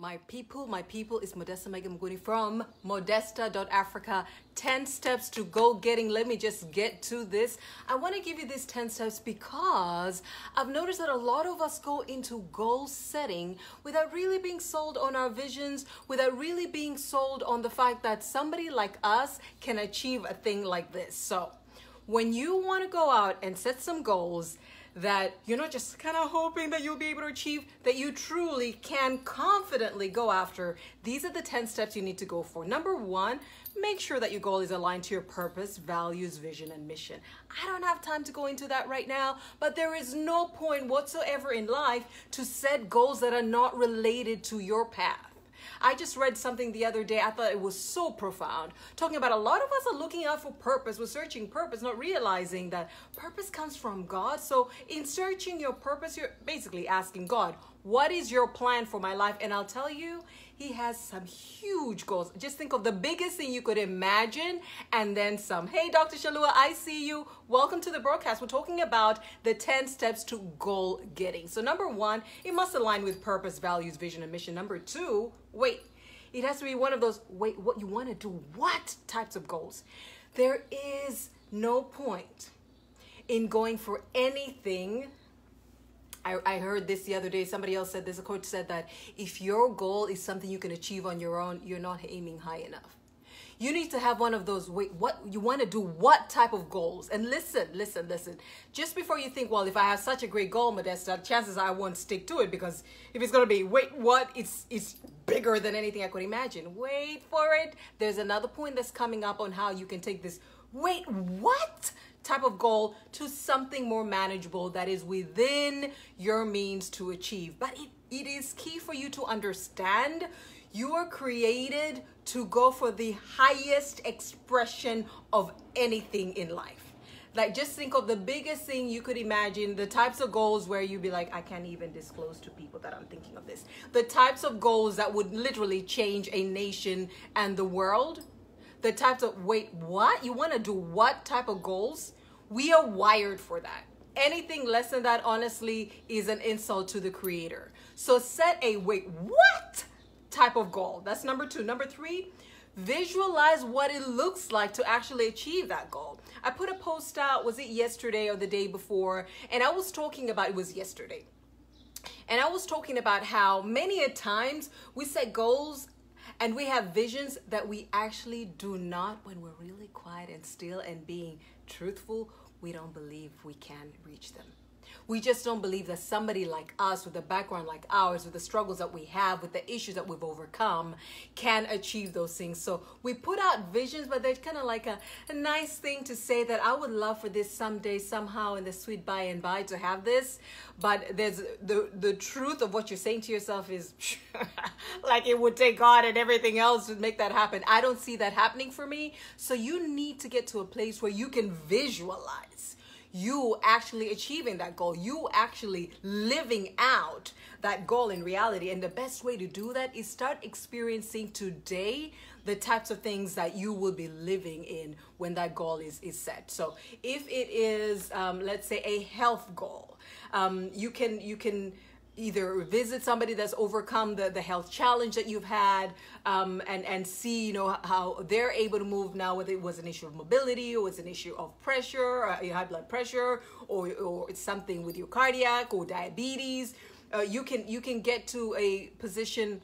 My people, my people is Modesta Mahiga Muguni from modesta.africa. 10 steps to goal getting. Let me just get to this. I want to give you these 10 steps because I've noticed that a lot of us go into goal setting without really being sold on our visions, without really being sold on the fact that somebody like us can achieve a thing like this. So, when you want to go out and set some goals, that you're not just kind of hoping that you'll be able to achieve, that you truly can confidently go after. These are the 10 steps you need to go for. Number one, make sure that your goal is aligned to your purpose, values, vision, and mission. I don't have time to go into that right now, but there is no point whatsoever in life to set goals that are not related to your path. I just read something the other day. I thought it was so profound. Talking about a lot of us are looking out for purpose, we're searching purpose, not realizing that purpose comes from God. So, in searching your purpose, you're basically asking God, what is your plan for my life? And I'll tell you, he has some huge goals. Just think of the biggest thing you could imagine and then some. Hey, Dr. Shalua, I see you. Welcome to the broadcast. We're talking about the 10 steps to goal getting. So, number one, it must align with purpose, values, vision, and mission. Number two, wait. It has to be one of those, wait, what you want to do, what types of goals? There is no point in going for anything I, I heard this the other day. Somebody else said this. A coach said that if your goal is something you can achieve on your own, you're not aiming high enough. You need to have one of those. Wait, what you want to do? What type of goals? And listen, listen, listen. Just before you think, well, if I have such a great goal, Modesta, chances I won't stick to it because if it's gonna be, wait, what? It's it's bigger than anything I could imagine. Wait for it. There's another point that's coming up on how you can take this. Wait, what? Type of goal to something more manageable that is within your means to achieve. But it, it is key for you to understand you are created to go for the highest expression of anything in life. Like, just think of the biggest thing you could imagine, the types of goals where you'd be like, I can't even disclose to people that I'm thinking of this. The types of goals that would literally change a nation and the world. The types of, wait, what? You want to do what type of goals? We are wired for that. Anything less than that, honestly, is an insult to the creator. So set a wait, what type of goal? That's number two. Number three, visualize what it looks like to actually achieve that goal. I put a post out, was it yesterday or the day before? And I was talking about, it was yesterday. And I was talking about how many a times we set goals and we have visions that we actually do not when we're really quiet and still and being truthful, we don't believe we can reach them. We just don't believe that somebody like us, with a background like ours, with the struggles that we have, with the issues that we've overcome, can achieve those things. So we put out visions, but they're kind of like a, a nice thing to say that I would love for this someday, somehow, in the sweet by and by, to have this. But there's the the truth of what you're saying to yourself is like it would take God and everything else to make that happen. I don't see that happening for me. So you need to get to a place where you can visualize you actually achieving that goal, you actually living out that goal in reality. And the best way to do that is start experiencing today the types of things that you will be living in when that goal is, is set. So if it is, um, let's say, a health goal, um, you can you can either visit somebody that's overcome the, the health challenge that you've had um, and, and see you know how they're able to move now whether it was an issue of mobility or it's an issue of pressure uh, high blood pressure or, or it's something with your cardiac or diabetes uh, you can you can get to a position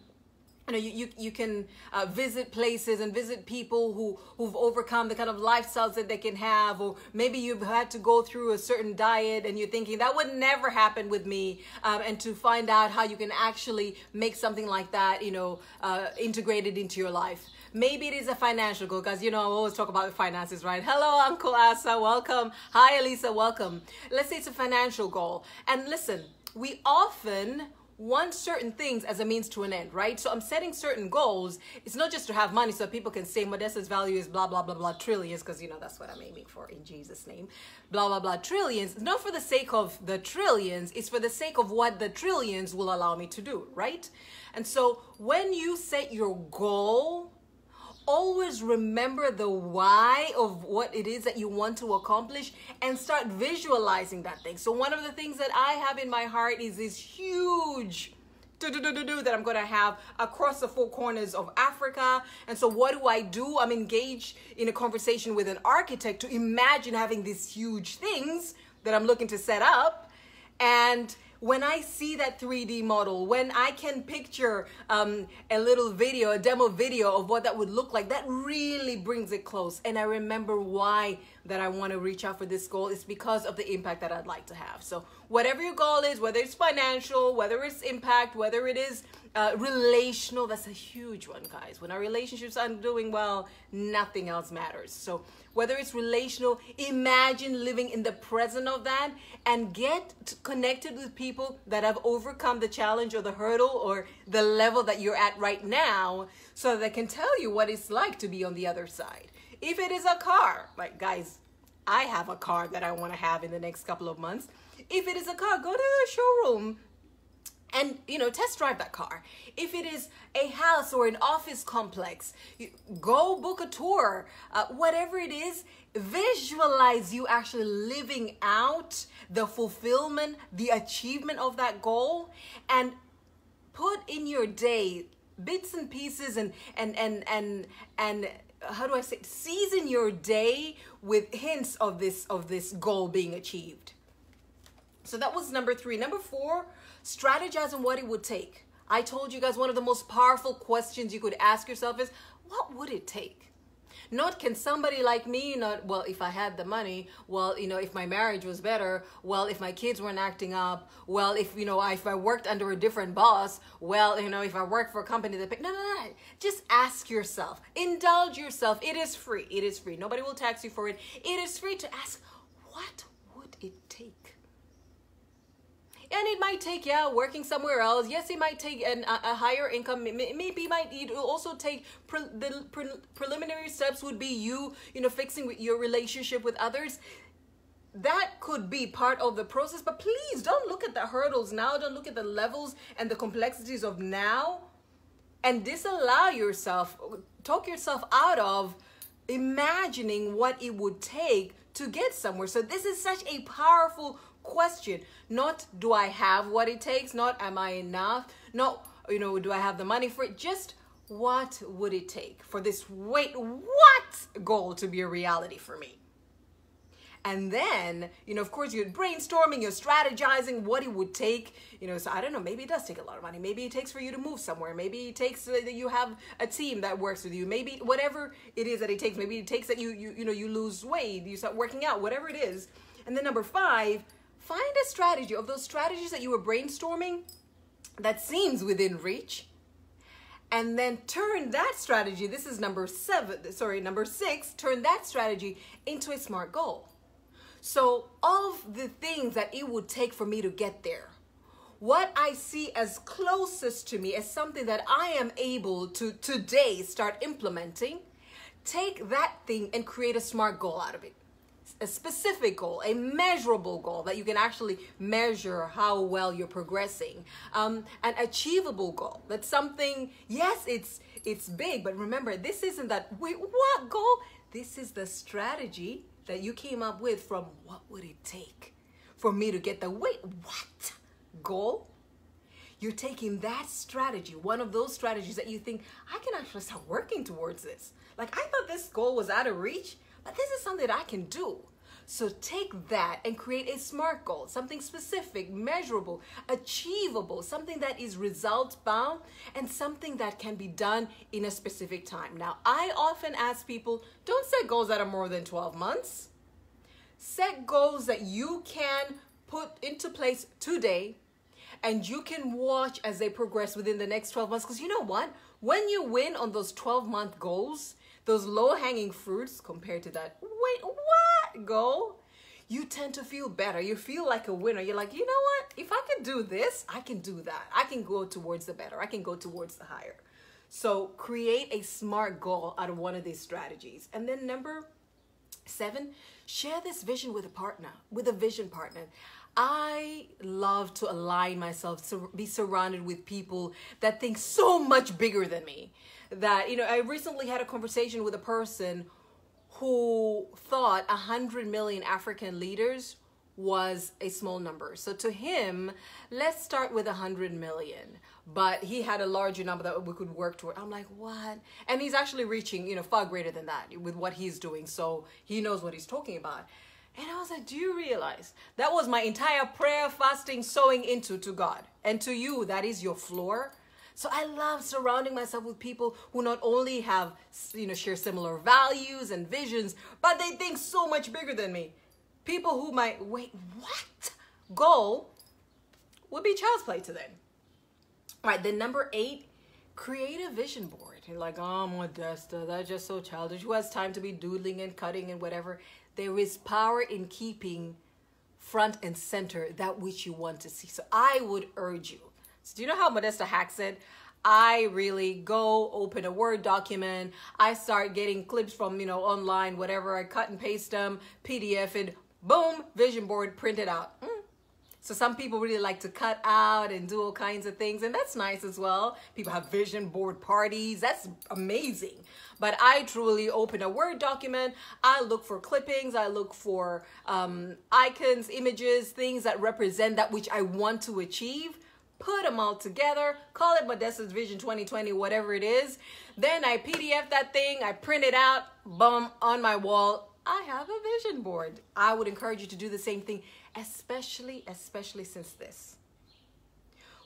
you know, you, you, you can uh, visit places and visit people who, who've overcome the kind of lifestyles that they can have, or maybe you've had to go through a certain diet and you're thinking that would never happen with me, um, and to find out how you can actually make something like that, you know, uh, integrated into your life. Maybe it is a financial goal, because you know I always talk about finances, right? Hello, Uncle Asa, welcome. Hi, Elisa, welcome. Let's say it's a financial goal, and listen, we often want certain things as a means to an end, right? So I'm setting certain goals. It's not just to have money so people can say Modesta's value is blah, blah, blah, blah, trillions, because, you know, that's what I'm aiming for in Jesus' name. Blah, blah, blah, trillions. Not for the sake of the trillions, it's for the sake of what the trillions will allow me to do, right? And so when you set your goal, always remember the why of what it is that you want to accomplish and start visualizing that thing. So, one of the things that I have in my heart is this huge that I'm going to have across the four corners of Africa. And so, what do I do? I'm engaged in a conversation with an architect to imagine having these huge things that I'm looking to set up. And when I see that 3D model, when I can picture um, a little video, a demo video of what that would look like, that really brings it close. And I remember why that I want to reach out for this goal is because of the impact that I'd like to have. So whatever your goal is, whether it's financial, whether it's impact, whether it is uh, relational, that's a huge one, guys. When our relationships aren't doing well, nothing else matters. So whether it's relational, imagine living in the present of that and get connected with people that have overcome the challenge or the hurdle or the level that you're at right now so that they can tell you what it's like to be on the other side. If it is a car, like guys, I have a car that I want to have in the next couple of months. If it is a car, go to the showroom and you know test drive that car. If it is a house or an office complex go book a tour uh, whatever it is visualize you actually living out the fulfillment the achievement of that goal and put in your day bits and pieces and and and and and how do i say season your day with hints of this of this goal being achieved. So that was number three. Number four strategize on what it would take. I told you guys one of the most powerful questions you could ask yourself is, what would it take? Not can somebody like me, not, well, if I had the money, well, you know, if my marriage was better, well, if my kids weren't acting up, well, if, you know, if I worked under a different boss, well, you know, if I worked for a company that, no, no, no, just ask yourself, indulge yourself. It is free. It is free. Nobody will tax you for it. It is free to ask, what would it take? And it might take yeah working somewhere else. Yes it might take an, a, a higher income. Maybe might it will also take pre, the pre, preliminary steps would be you you know fixing your relationship with others. That could be part of the process but please don't look at the hurdles now. Don't look at the levels and the complexities of now and disallow yourself talk yourself out of imagining what it would take to get somewhere. So this is such a powerful question. Not do I have what it takes, not am I enough, not, you know, do I have the money for it? Just what would it take for this wait, what goal to be a reality for me? And then, you know, of course, you're brainstorming, you're strategizing what it would take. You know, so I don't know, maybe it does take a lot of money. Maybe it takes for you to move somewhere. Maybe it takes uh, that you have a team that works with you. Maybe whatever it is that it takes. Maybe it takes that you, you, you know, you lose weight, you start working out, whatever it is. And then number five, Find a strategy of those strategies that you were brainstorming that seems within reach. And then turn that strategy, this is number seven, sorry, number six, turn that strategy into a smart goal. So, of the things that it would take for me to get there, what I see as closest to me as something that I am able to today start implementing, take that thing and create a smart goal out of it a specific goal, a measurable goal that you can actually measure how well you're progressing, um, an achievable goal. That's something. Yes, it's it's big, but remember, this isn't that. Wait, what goal? This is the strategy that you came up with from what would it take for me to get the wait what goal you're taking that strategy, one of those strategies that you think, I can actually start working towards this. Like, I thought this goal was out of reach, this is something that I can do. So take that and create a SMART goal, something specific, measurable, achievable, something that is result bound and something that can be done in a specific time. Now, I often ask people don't set goals that are more than 12 months. Set goals that you can put into place today and you can watch as they progress within the next 12 months. Because you know what? When you win on those 12 month goals, those low hanging fruits compared to that, wait, what goal? You tend to feel better. You feel like a winner. You're like, you know what? If I can do this, I can do that. I can go towards the better. I can go towards the higher. So create a smart goal out of one of these strategies. And then number seven, share this vision with a partner, with a vision partner. I love to align myself to be surrounded with people that think so much bigger than me. That, you know, I recently had a conversation with a person who thought 100 million African leaders was a small number. So to him, let's start with a hundred million. But he had a larger number that we could work toward. I'm like, what? And he's actually reaching, you know, far greater than that with what he's doing. So he knows what he's talking about. And I was like, do you realize that was my entire prayer, fasting, sowing into to God and to you? That is your floor. So I love surrounding myself with people who not only have, you know, share similar values and visions, but they think so much bigger than me. People who might, wait, what? Goal would be child's play to them. All right, then number eight, create a vision board. You're like, oh, Modesta, that's just so childish. Who has time to be doodling and cutting and whatever? There is power in keeping front and center that which you want to see. So I would urge you so do you know how Modesta hacks it? I really go open a Word document. I start getting clips from, you know, online, whatever. I cut and paste them, PDF it, boom, vision board printed out. Mm. So some people really like to cut out and do all kinds of things, and that's nice as well. People have vision board parties. That's amazing. But I truly open a Word document. I look for clippings. I look for um, icons, images, things that represent that which I want to achieve put them all together, call it Modesta's Vision 2020, whatever it is. Then I PDF that thing, I print it out, boom, on my wall. I have a vision board. I would encourage you to do the same thing, especially, especially since this.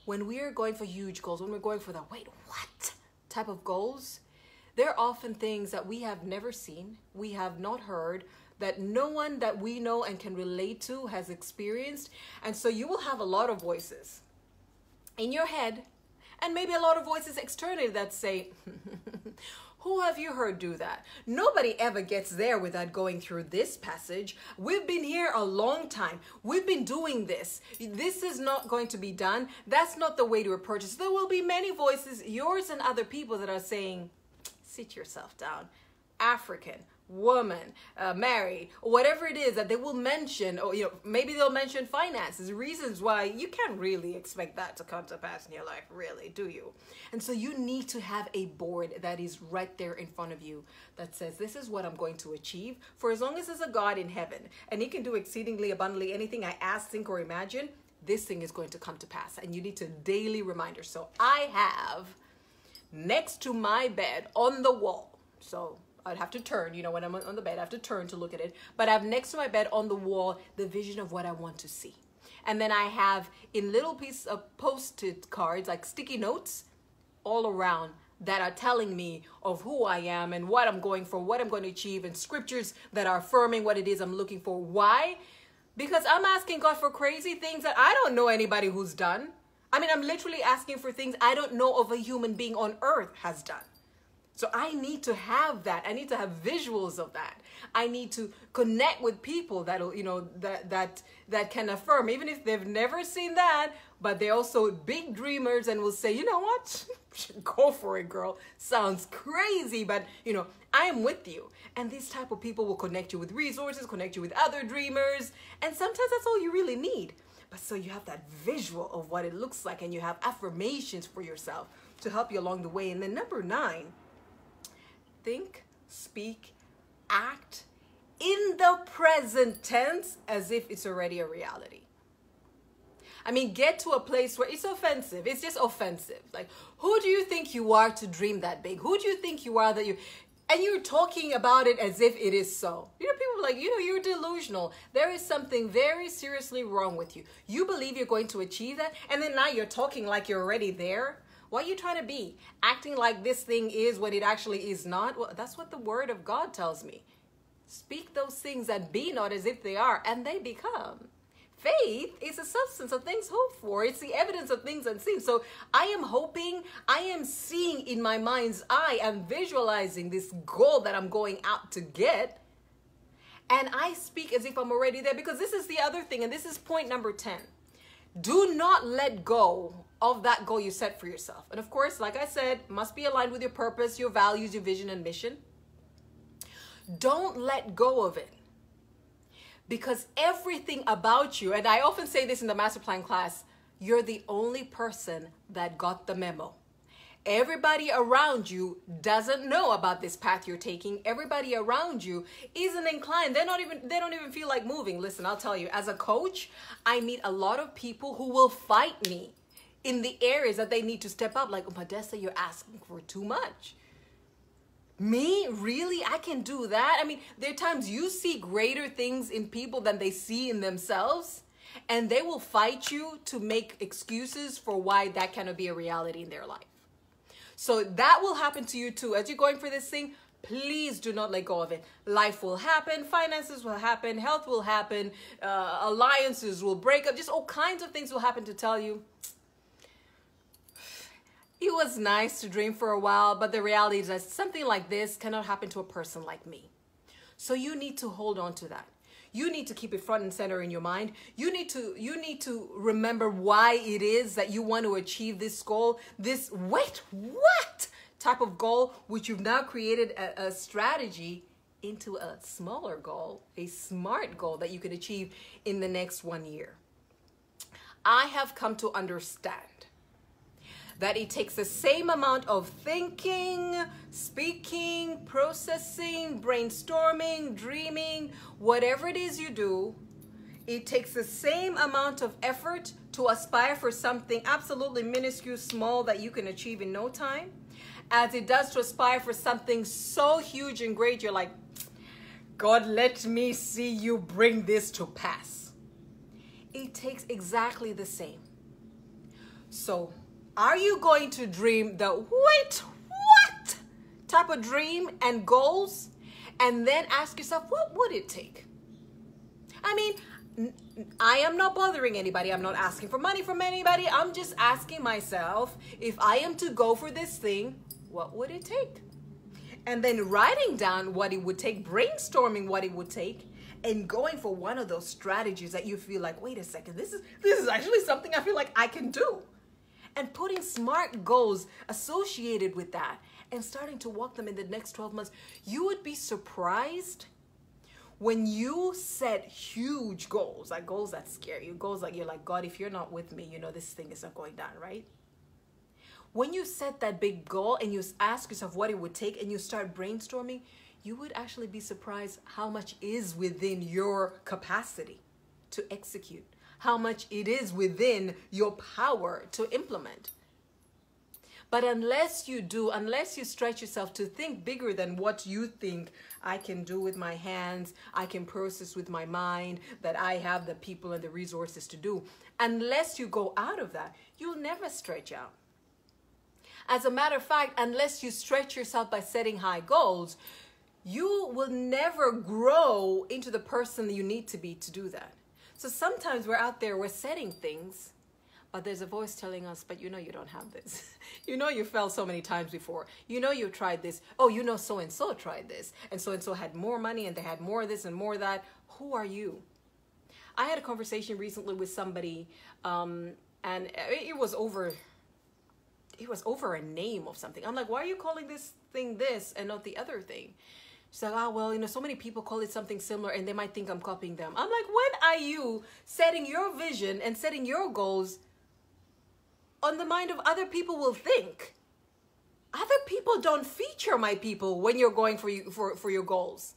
When we are going for huge goals, when we're going for the wait, what type of goals, there are often things that we have never seen, we have not heard, that no one that we know and can relate to has experienced. And so you will have a lot of voices in your head, and maybe a lot of voices externally that say, Who have you heard do that? Nobody ever gets there without going through this passage. We've been here a long time. We've been doing this. This is not going to be done. That's not the way to approach it. There will be many voices, yours and other people, that are saying, Sit yourself down. African, woman, uh, married, or whatever it is that they will mention, or you know, maybe they'll mention finances, reasons why you can't really expect that to come to pass in your life, really, do you? And so you need to have a board that is right there in front of you that says, This is what I'm going to achieve. For as long as there's a God in heaven and He can do exceedingly abundantly anything I ask, think, or imagine, this thing is going to come to pass. And you need to daily reminder. So I have next to my bed on the wall. So I'd have to turn, you know, when I'm on the bed, I have to turn to look at it. But I have next to my bed on the wall the vision of what I want to see. And then I have in little pieces of post-it cards, like sticky notes, all around that are telling me of who I am and what I'm going for, what I'm going to achieve, and scriptures that are affirming what it is I'm looking for. Why? Because I'm asking God for crazy things that I don't know anybody who's done. I mean, I'm literally asking for things I don't know of a human being on earth has done. So I need to have that. I need to have visuals of that. I need to connect with people that'll, you know, that that that can affirm, even if they've never seen that, but they're also big dreamers and will say, you know what? Go for it, girl. Sounds crazy, but you know, I am with you. And these type of people will connect you with resources, connect you with other dreamers, and sometimes that's all you really need. But so you have that visual of what it looks like and you have affirmations for yourself to help you along the way. And then number nine, think, speak, act in the present tense as if it's already a reality. I mean, get to a place where it's offensive. It's just offensive. Like, who do you think you are to dream that big? Who do you think you are that you and you're talking about it as if it is so. You know, people like, you know, you're delusional. There is something very seriously wrong with you. You believe you're going to achieve that, and then now you're talking like you're already there. What are you trying to be? Acting like this thing is what it actually is not? Well, that's what the word of God tells me. Speak those things that be not as if they are, and they become. Faith is the substance of things hoped for. It's the evidence of things unseen. So I am hoping, I am seeing in my mind's eye, I'm visualizing this goal that I'm going out to get. And I speak as if I'm already there because this is the other thing, and this is point number 10. Do not let go of that goal you set for yourself. And of course, like I said, must be aligned with your purpose, your values, your vision, and mission. Don't let go of it. Because everything about you, and I often say this in the master plan class, you're the only person that got the memo. everybody around you doesn't know about this path you're taking everybody around you isn't inclined they're not even they don't even feel like moving listen i'll tell you as a coach i meet a lot of people who will fight me in the areas that they need to step up like modesta you're asking for too much me really i can do that i mean there are times you see greater things in people than they see in themselves and they will fight you to make excuses for why that cannot be a reality in their life so that will happen to you too. As you're going for this thing, please do not let go of it. Life will happen, finances will happen, health will happen, uh, alliances will break up, just all kinds of things will happen to tell you. It was nice to dream for a while, but the reality is that something like this cannot happen to a person like me. So you need to hold on to that. You need to keep it front and center in your mind. You need to you need to remember why it is that you want to achieve this goal this wait what type of goal which you've now created a, a strategy into a smaller goal a smart goal that you can achieve in the next one year. I have come to understand that it takes the same amount of thinking, speaking, processing, brainstorming, dreaming, whatever it is you do, it takes the same amount of effort to aspire for something absolutely minuscule, small that you can achieve in no time, as it does to aspire for something so huge and great, you're like, God, let me see you bring this to pass. It takes exactly the same. So, are you going to dream the wait, what type of dream and goals? And then ask yourself, what would it take? I mean, I am not bothering anybody. I'm not asking for money from anybody. I'm just asking myself if I am to go for this thing, what would it take? And then writing down what it would take, brainstorming what it would take, and going for one of those strategies that you feel like, wait a second, this is this is actually something I feel like I can do and putting smart goals associated with that and starting to walk them in the next 12 months, you would be surprised when you set huge goals, like goals that scare you, goals like you're like, God, if you're not with me, you know, this thing is not going down, right? When you set that big goal and you ask yourself what it would take and you start brainstorming, you would actually be surprised how much is within your capacity to execute how much it is within your power to implement. But unless you do, unless you stretch yourself to think bigger than what you think I can do with my hands, I can process with my mind, that I have the people and the resources to do, unless you go out of that, you'll never stretch out. As a matter of fact, unless you stretch yourself by setting high goals, you will never grow into the person you need to be to do that. So sometimes we're out there, we're setting things, but there's a voice telling us, but you know you don't have this. you know you fell so many times before. You know you tried this. Oh, you know so and so tried this. And so and so had more money and they had more of this and more of that. Who are you? I had a conversation recently with somebody, um, and it was over it was over a name of something. I'm like, why are you calling this thing this and not the other thing? She's like, oh, well, you know, so many people call it something similar and they might think I'm copying them. I'm like, when are you setting your vision and setting your goals on the mind of other people will think? Other people don't feature my people when you're going for, you, for, for your goals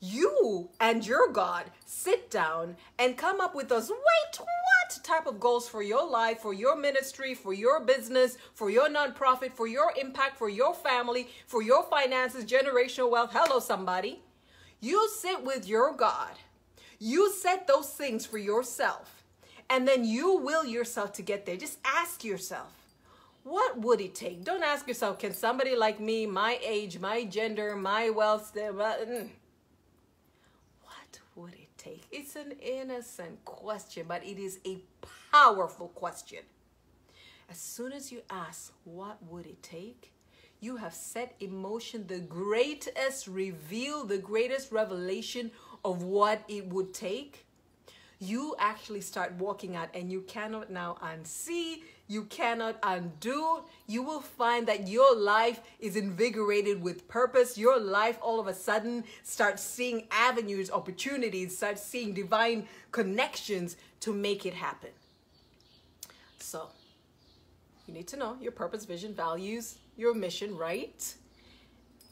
you and your God sit down and come up with those wait, what type of goals for your life, for your ministry, for your business, for your nonprofit, for your impact, for your family, for your finances, generational wealth. Hello, somebody. You sit with your God. You set those things for yourself, and then you will yourself to get there. Just ask yourself, what would it take? Don't ask yourself, can somebody like me, my age, my gender, my wealth, mm, would it take? It's an innocent question, but it is a powerful question. As soon as you ask, what would it take? You have set in motion the greatest reveal, the greatest revelation of what it would take. You actually start walking out, and you cannot now unsee you cannot undo. You will find that your life is invigorated with purpose. Your life all of a sudden starts seeing avenues, opportunities, starts seeing divine connections to make it happen. So, You need to know your purpose, vision, values, your mission, right?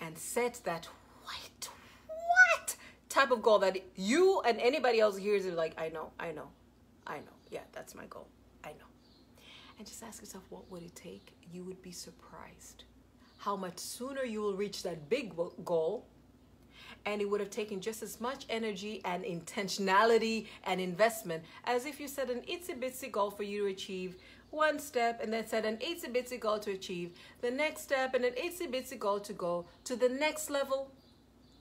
And set that white, what type of goal that you and anybody else hears is like, I know, I know, I know. Yeah, that's my goal. And just ask yourself, what would it take? You would be surprised how much sooner you will reach that big goal and it would have taken just as much energy and intentionality and investment as if you set an itsy bitsy goal for you to achieve one step and then set an itsy bitsy goal to achieve the next step and an itsy bitsy goal to go to the next level.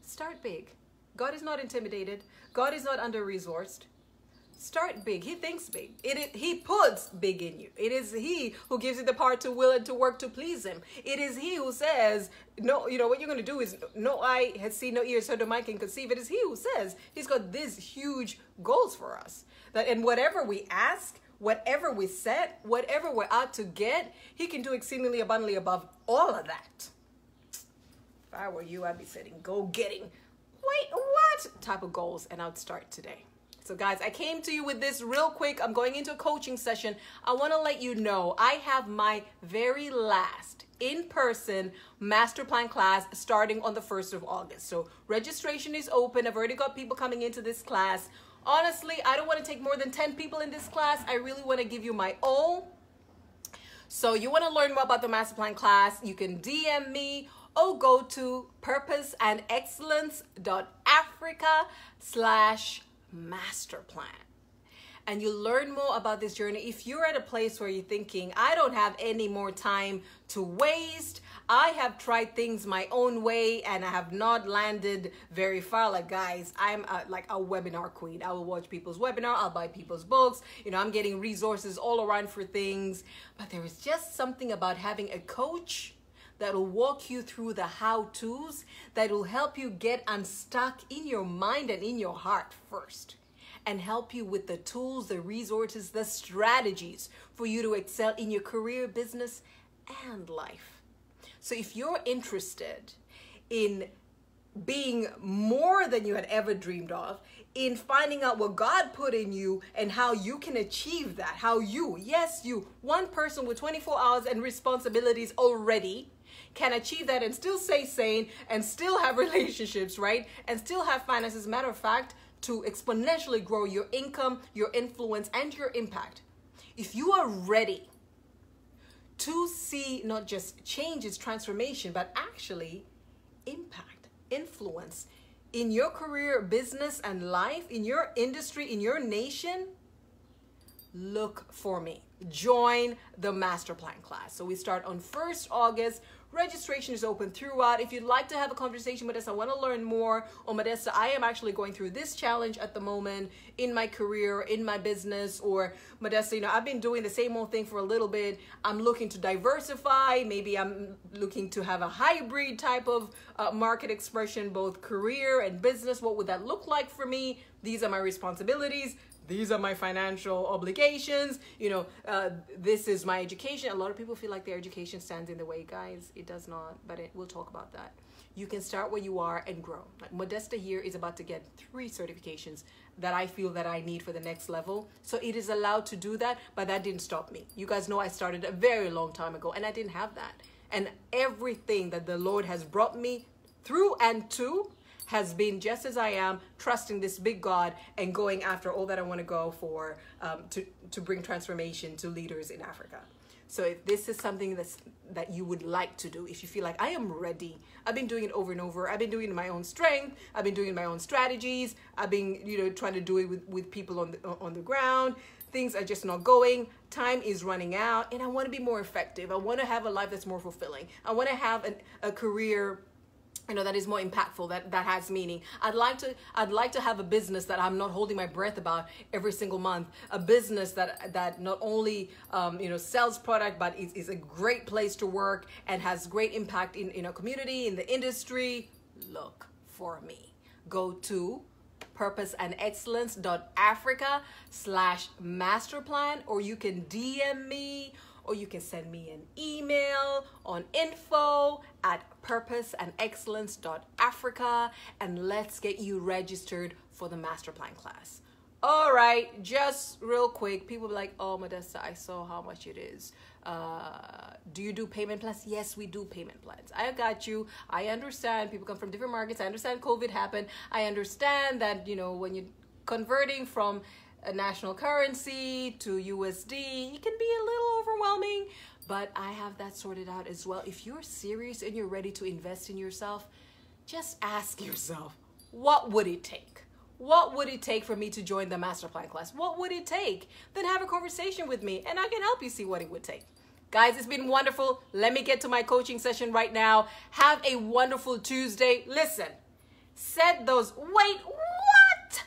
Start big. God is not intimidated. God is not under resourced. Start big. He thinks big. It, it, he puts big in you. It is he who gives you the power to will and to work to please him. It is he who says, no, you know, what you're going to do is no eye has seen, no ears heard, no mind can conceive. It is he who says he's got these huge goals for us. That and whatever we ask, whatever we set, whatever we're out to get, he can do exceedingly abundantly above all of that. If I were you, I'd be setting go getting, wait, what type of goals? And I'd start today. So, guys, I came to you with this real quick. I'm going into a coaching session. I want to let you know I have my very last in person master plan class starting on the 1st of August. So, registration is open. I've already got people coming into this class. Honestly, I don't want to take more than 10 people in this class. I really want to give you my all. So, you want to learn more about the master plan class, you can DM me or go to purposeandexcellence.africa slash master plan and you learn more about this journey. If you're at a place where you're thinking, I don't have any more time to waste, I have tried things my own way and I have not landed very far. Like, guys, I'm a, like a webinar queen. I will watch people's webinar, I'll buy people's books. You know, I'm getting resources all around for things. But there is just something about having a coach that will walk you through the how to's that will help you get unstuck in your mind and in your heart first and help you with the tools, the resources, the strategies for you to excel in your career, business, and life. So if you're interested in being more than you had ever dreamed of, in finding out what God put in you and how you can achieve that, how you, yes, you, one person with 24 hours and responsibilities already, can achieve that and still stay sane and still have relationships, right? And still have finances. Matter of fact, to exponentially grow your income, your influence, and your impact. If you are ready to see not just changes, transformation, but actually impact, influence in your career, business, and life, in your industry, in your nation, look for me. Join the master plan class. So we start on 1st August. Registration is open throughout. If you'd like to have a conversation with us, I want to learn more on Modesta. I am actually going through this challenge at the moment in my career, in my business, or Modesta, you know, I've been doing the same old thing for a little bit. I'm looking to diversify. Maybe I'm looking to have a hybrid type of uh, market expression, both career and business. What would that look like for me? These are my responsibilities these are my financial obligations you know uh, this is my education. A lot of people feel like their education stands in the way guys. It does not but it, we'll talk about that. You can start where you are and grow. Like modesta here is about to get three certifications that i feel that i need for the next level. So it is allowed to do that but that didn't stop me. You guys know i started a very long time ago and i didn't have that. And everything that the lord has brought me through and to has been just as I am, trusting this big God and going after all that I want to go for um, to, to bring transformation to leaders in Africa. So if this is something that's that you would like to do, if you feel like I am ready, I've been doing it over and over. I've been doing it in my own strength. I've been doing my own strategies. I've been, you know, trying to do it with, with people on the on the ground. Things are just not going. Time is running out, and I want to be more effective. I want to have a life that's more fulfilling. I want to have an, a career you know that is more impactful that that has meaning. I'd like to i'd like to have a business that i'm not holding my breath about every single month. A business that that not only um, you know sells product but is, is a great place to work and has great impact in in a community in the industry. Look for me. Go to purposeandexcellence.africa slash masterplan or you can dm me or you can send me an email on info at purposeandexcellence.africa and let's get you registered for the master plan class. All right, just real quick. People be like, oh, Modesta, I saw how much it is. Uh, do you do payment plans? Yes, we do payment plans. I got you. I understand people come from different markets. I understand COVID happened. I understand that, you know, when you're converting from a national currency to USD, it can be a little overwhelming, but I have that sorted out as well. If you're serious and you're ready to invest in yourself, just ask yourself, what would it take? What would it take for me to join the master plan class? What would it take? Then have a conversation with me and I can help you see what it would take. Guys, it's been wonderful. Let me get to my coaching session right now. Have a wonderful Tuesday. Listen, set those, wait, what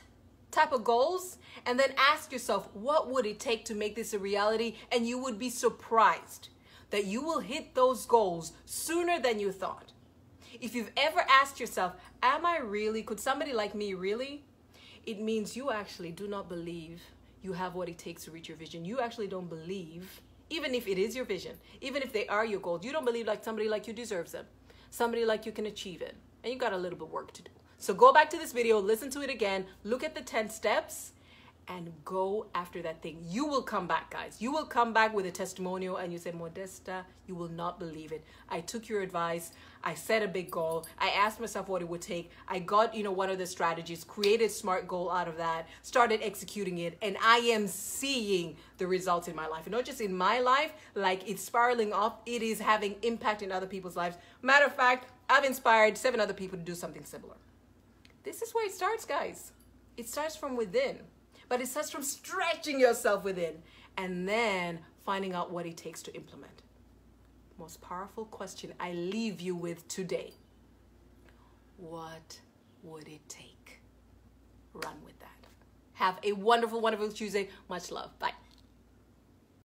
type of goals? And then ask yourself, what would it take to make this a reality? And you would be surprised that you will hit those goals sooner than you thought. If you've ever asked yourself, am I really, could somebody like me really? It means you actually do not believe you have what it takes to reach your vision. You actually don't believe, even if it is your vision, even if they are your goals, you don't believe like somebody like you deserves them. Somebody like you can achieve it. And you got a little bit of work to do. So go back to this video, listen to it again, look at the 10 steps, and go after that thing. You will come back, guys. You will come back with a testimonial and you say, Modesta, you will not believe it. I took your advice. I set a big goal. I asked myself what it would take. I got, you know, one of the strategies, created smart goal out of that, started executing it, and I am seeing the results in my life. And not just in my life, like it's spiraling up, it is having impact in other people's lives. Matter of fact, I've inspired seven other people to do something similar. This is where it starts, guys. It starts from within. But it starts from stretching yourself within and then finding out what it takes to implement. Most powerful question I leave you with today. What would it take? Run with that. Have a wonderful, wonderful Tuesday. Much love. Bye.